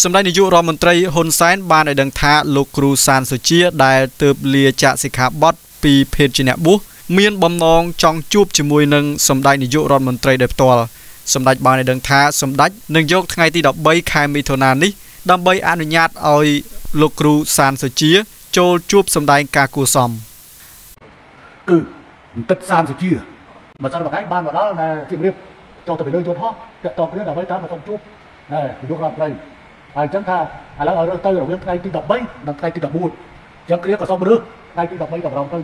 សម្ដេចនាយករដ្ឋមន្ត្រីហ៊ុនសែនបានឲ្យដឹងថាលោកគ្រូសានសុជា ដែលទើបលាចាកសិក្ខាបទពីភេទជាអ្នកបួសមានបំណងចង់ជួបជាមួយនឹងសម្ដេចនាយករដ្ឋមន្ត្រីដោយផ្ទាល់សម្ដេចបានឲ្យដឹងថាសម្ដេចនឹងយកថ្ងៃទី13ខែមិថុនានេះដើម្បីអនុញ្ញាតឲ្យលោកគ្រូសានសុជា ចូលជួបសម្ដែងការគួសមគឺបន្តិចសានសុជាមកសិនមួយថ្ងៃបានមកដល់នៅជំរាបចូលទៅលើយន្តហោះតាក់តគ្នាដើម្បីតាមមកសុំជួបណែនាយករដ្ឋមន្ត្រី ហើយអញ្ចឹងថាឥឡូវឲ្យរើសទៅរវាងថ្ងៃទី13និងថ្ងៃទី14អញ្ចឹងគ្នាក៏សូមរើសថ្ងៃទី13តម្រង់ទៅ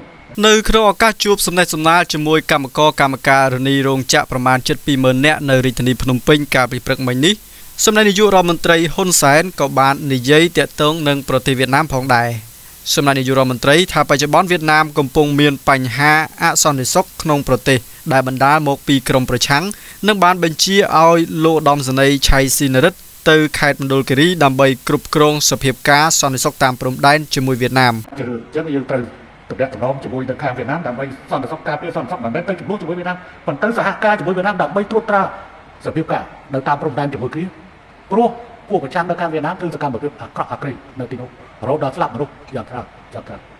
នៅក្នុងឱកាសជួបសំណេះសំណាលជាមួយកម្មករកម្មការរនីរោងចក្រប្រមាណ72000នាក់នៅរាជធានីភ្នំពេញកាលពីព្រឹកមិញនេះសម្ដេចនាយករដ្ឋមន្ត្រីហ៊ុនសែនក៏បាននិយាយតាក់ទងនឹងប្រទេសវៀតណាមផងដែរសម្ដេចនាយករដ្ឋមន្ត្រីថាបច្ចុប្បន្នវៀតណាមកំពុងមានបញ្ហាអសន្តិសុខក្នុងប្រទេសដែលបណ្ដាលមកពីក្រមប្រឆាំងនិងបានបញ្ជាឲ្យលោកដំសនីឆៃស៊ីនរិទ្ធ ទៅខេត្តមណ្ឌលគិរីដើម្បីគ្រប់គ្រងសភាពការសន្តិសុខតាមព្រំដែនជាមួយវៀតណាមអញ្ចឹងយើងត្រូវតំណាក់តំណងជាមួយនឹងខាងវៀតណាមដើម្បីសន្តិសុខការពារសន្តិសុខមិនមែនទៅជំនួសជាមួយវៀតណាមប៉ុន្តែសហការជាមួយវៀតណាមដើម្បីត្រួតត្រាសភាពការនៅតាមព្រំដែនជាមួយគ្នាព្រោះពួកប្រចាំនៅខាងវៀតណាមគឺសកម្មភាពអាក្រក់អាក្រិចនៅទីនោះរហូតដល់ស្លាប់មនុស្សយ៉ាងច្រើនយ៉ាងច្រើន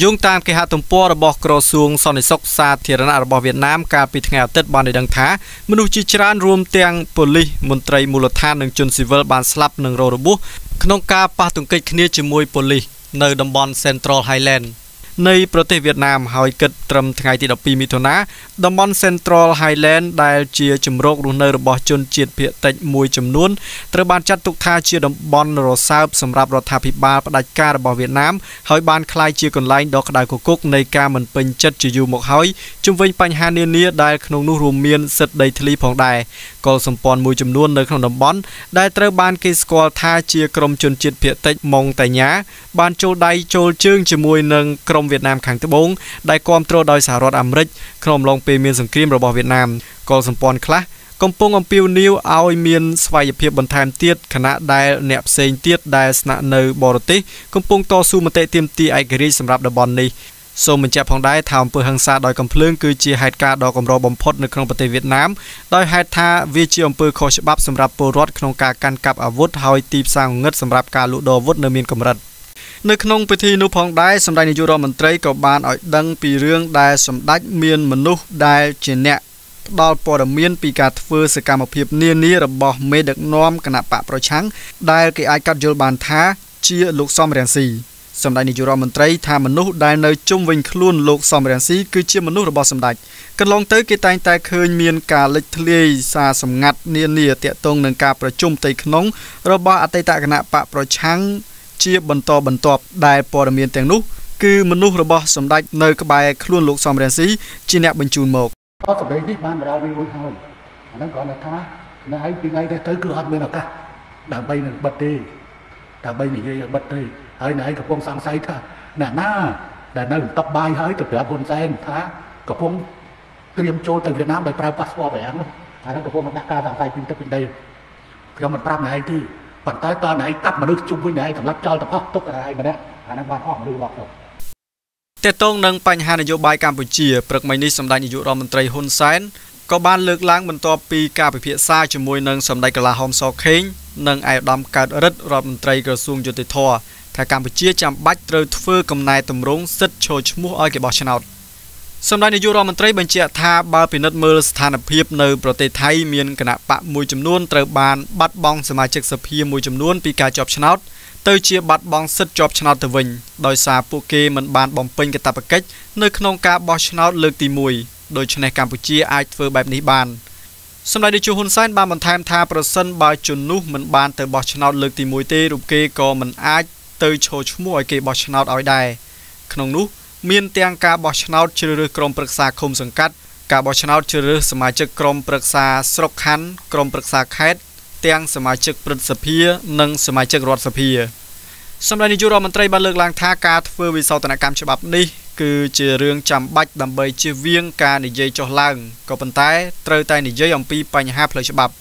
យោងតាមគេហទំព័ររបស់ក្រសួងសន្តិសុខសាធារណៈរបស់វៀតណាមកាលពីថ្ងៃអាទិត្យបានឲ្យដឹងថាមនុស្សជាច្រើនរួមទាំងប៉ូលីសមន្ត្រីមូលដ្ឋាននិងជនស៊ីវិលបានស្លាប់និងរងរបួសក្នុងការប៉ះទង្គិចគ្នាជាមួយប៉ូលីសនៅតំបន់ Central Highland នៃប្រទេសវៀតណាមហើយគិតត្រឹមថ្ងៃទី12មិថុនាតំបន់ Central Highland ដែលជាជំរករស់នៅរបស់ជនជាតិភាគតិចមួយចំនួនត្រូវបានចាត់ទុកថាជាតំបន់រសើបសម្រាប់រដ្ឋាភិបាលផ្ដាច់ការរបស់វៀតណាមហើយបានក្លាយជាកន្លែងដ៏ក្តៅគគុកនៃការមិនពេញចិត្តជាយូរមកហើយជំវិញបញ្ហានានាដែលក្នុងនោះរួមមានសិទ្ធិដីធ្លីផងដែរកុលសម្ព័ន្ធមួយចំនួននៅក្នុងតំបន់ដែលត្រូវបានគេស្គាល់ថាជាក្រុមជនជាតិភាគតិចម៉ុងតាញ៉ាបានចូលដៃចូលជើងជាមួយនឹងក្រុមវៀតណាមខាងត្បូងដែលគ្រប់គ្រងដោយសហរដ្ឋអាមេរិកក្នុងអំឡុងពេលមានសង្គ្រាមរបស់វៀតណាមកុលសម្ព័ន្ធខ្លះកំពុងអំពាវនាវឲ្យមានស្វ័យភាពបន្ថែមទៀតខណៈដែលអ្នកផ្សេងទៀតដែលស្នាក់នៅបរទេសកំពុងតស៊ូមតិទាមទារឯករាជ្យសម្រាប់តំបន់នេះសូមបញ្ជាក់ផងដែរថាអំពើហិង្សាដោយកំភ្លើងគឺជាហេតុការណ៍ដ៏កម្របំផុតនៅក្នុងប្រទេសវៀតណាមដោយហេតុថាវាជាអំពើខុសច្បាប់សម្រាប់ពលរដ្ឋក្នុងការកាន់កាប់អាវុធហើយទីផ្សារងងឹតសម្រាប់ការលក់ដូរអាវុធនៅមានកម្រិត នៅក្នុងពិធីនោះផងដែរសម្ដេចនាយករដ្ឋមន្ត្រីក៏បានឲ្យដឹងពីរឿងដែលសម្ដេចមានមនុស្សដែលជាអ្នកផ្ដល់ព័ត៌មានពីការធ្វើសកម្មភាពនានារបស់មេដឹកនាំគណៈបកប្រឆាំងដែលគេអាចកាត់យល់បានថាជាលោកសំរងស៊ីសម្ដេចនាយករដ្ឋមន្ត្រីថាមនុស្សដែលនៅជុំវិញខ្លួនលោកសំរងស៊ីគឺជាមនុស្សរបស់សម្ដេចកន្លងទៅគេតែងតែឃើញមានការលេចធ្លាយសារសម្ងាត់នានាតាក់ទងនឹងការប្រជុំផ្ទៃក្នុងរបស់អតីតគណៈបកប្រឆាំង ជាបន្តបន្ទាប់ដែលព័ត៌មានទាំងនោះគឺមនុស្សរបស់សម្ដេចនៅក្បែរខ្លួនលោកសំរងស៊ីជាអ្នកបញ្ជូនមកអត់សម្ដីនេះបានបដាវិញរួចហើយអាហ្នឹងគ្រាន់តែថានៅឯពីថ្ងៃទៅទៅគឺអត់មានឱកាសដើម្បីនឹងបិទទេដើម្បីនិយាយឲ្យបិទទេហើយណែកំពុងសង្ស័យថាអ្នកណាដែលនៅតុកបាយហើយទៅប្រាប់ហ៊ុនសែនថាកំពុងត្រៀមចូលទៅវៀតណាមដោយប្រើប៉ាសពតប្រាំងនោះអាហ្នឹងកំពុងដាក់ការសង្ស័យពីទឹកពីដីខ្ញុំមិនប្រាប់ណែឯងទេ ប៉ុន្តែតើណែឯងកាប់មនុស្សជុំវិញណែឯងសម្រាប់ចោលទៅអស់ទុកតែឯងម្នាក់អាហ្នឹងបានអស់មនុស្សរបស់ខ្ញុំតេតងនឹងបញ្ហានយោបាយកម្ពុជាព្រឹកមិញនេះសម្ដេចនាយករដ្ឋមន្ត្រីហ៊ុនសែនក៏បានលើកឡើងបន្ទាប់ពីការពិភាក្សាជាមួយនឹងសម្ដេចកលាហោមសខេងនិងឯកឧត្តមកើតរិទ្ធរដ្ឋមន្ត្រីក្រសួងយុតិធធថាកម្ពុជាចាំបាច់ត្រូវធ្វើកំណែតម្រង់សិទ្ធិចូលឈ្មោះឲ្យគេបោះឆ្នោត សម្ដេចនាយករដ្ឋមន្ត្រីបញ្ជាក់ថាបើពិនិត្យមើលស្ថានភាពនៅប្រទេសថៃមានគណៈបកមួយចំនួនត្រូវបានបាត់បង់សមាជិកសភាមួយចំនួនពីការជាប់ឆ្នោតទៅជាបាត់បង់សិទ្ធិជាប់ឆ្នោតទៅវិញដោយសារពួកគេមិនបានបំពេញកាតព្វកិច្ចនៅក្នុងការបោះឆ្នោតលើកទី1ដូច្នេះកម្ពុជាអាចធ្វើបែបនេះបានសម្ដេចនាយកហ៊ុនសែនបានបន្ថែមថាប្រសិនបើជននោះមិនបានទៅបោះឆ្នោតលើកទី1ទេរូបគេក៏មិនអាចទៅឈរឈ្មោះឲ្យគេបោះឆ្នោតឲ្យដែរក្នុងនោះ មានទាំងការបោះឆ្នោតជ្រើសរើសក្រុមប្រឹក្សាឃុំសង្កាត់ការបោះឆ្នោតជ្រើសរើសសមាជិកក្រុមប្រឹក្សាស្រុកខណ្ឌក្រុមប្រឹក្សាខេត្តទាំងសមាជិកព្រឹទ្ធសភា និងសមាជិករដ្ឋសភាសម្ដេចនាយករដ្ឋមន្ត្រីបានលើកឡើងថាការធ្វើវិសោធនកម្មច្បាប់នេះគឺជារឿងចាំបាច់ដើម្បីជៀសវាងការនិយាយចុះឡើងក៏ប៉ុន្តែត្រូវតែនិយាយអំពីបញ្ហាផ្លូវច្បាប់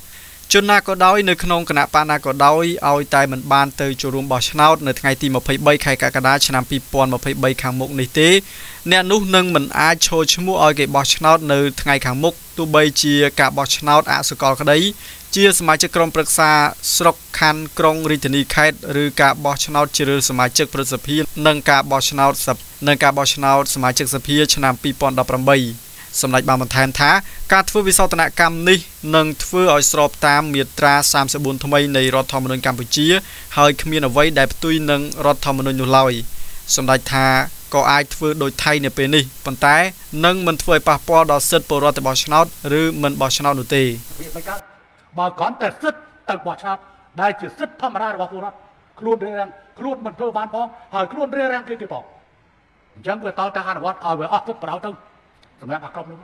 ជនណាក៏ដោយនៅក្នុងគណៈបកណាក៏ដោយឲ្យតែមិនបានទៅចូលរួមបោះឆ្នោតនៅថ្ងៃទី23ខែកក្កដាឆ្នាំ2023ខាងមុខនេះទេអ្នកនោះនឹងមិនអាចឈរឈ្មោះឲ្យគេបោះឆ្នោតនៅថ្ងៃខាងមុខទោះបីជាការបោះឆ្នោតអសកលក្តីជាសមាជិកក្រុមប្រឹក្សាស្រុកខណ្ឌក្រុងរាជធានីខេត្តឬការបោះឆ្នោតជ្រើសរើសសមាជិកប្រសិទ្ធភាពនិងការបោះឆ្នោតសភនិងការបោះឆ្នោតសមាជិកសភាឆ្នាំ2018 សម្ដេចបានបន្ថែមថាការធ្វើវិសោធនកម្មនេះនឹងធ្វើឲ្យស្របតាមមាត្រា34ថ្មីនៃរដ្ឋធម្មនុញ្ញកម្ពុជា ហើយគ្មានអ្វីដែលផ្ទុយនឹងរដ្ឋធម្មនុញ្ញនោះឡើយសម្ដេចថាក៏អាចធ្វើដោយថៃនៅពេលនេះប៉ុន្តែនឹងមិនធ្វើឲ្យប៉ះពាល់ដល់សិទ្ធិពលរដ្ឋរបស់ឆ្នោតឬមិនបោះឆ្នោតនោះទេវាមិនកើតបើគ្រាន់តែសិទ្ធទៅបោះឆ្នោតដែលជាសិទ្ធធម្មតារបស់ពលរដ្ឋខ្លួនរៀបរៀងខ្លួនមិនធ្វើបានផងហើយខ្លួនរៀបរៀងគេទៀតផងអញ្ចឹងវាតតែអនុវត្តឲ្យវាអស់ទឹកប្រោទៅ សម្រាប់អាក្រុមនោះ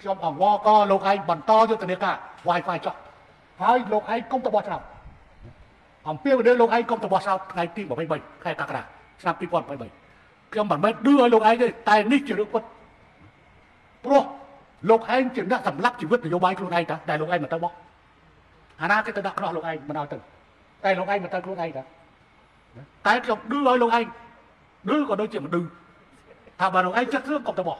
ខ្ញុំអង្វរក៏លោកឯងបន្តយុទ្ធនាការ Wi-Fi ចុះហើយលោកឯងកុំទៅបោះឆ្នោតអំពាវនាវលោកឯងកុំទៅបោះឆ្នោតថ្ងៃទី23ខែកក្កដាឆ្នាំ2023ខ្ញុំមិនមែនឌឺឲ្យលោកឯងទេតែនេះជារឿងពិតព្រោះលោកឯងជាអ្នកសម្លាប់ជីវិតនយោបាយខ្លួនឯងតាតែលោកឯងមិនទៅបោះអាណាគេទៅដាក់ក្រោះលោកឯងមិនឲ្យទៅតែលោកឯងមិនទៅខ្លួនឯងតាតែខ្ញុំឌឺឲ្យលោកឯងឌឺក៏ដូចជាមិនឌឺថាបើលោកឯងចិត្តរឿងកុំទៅបោះ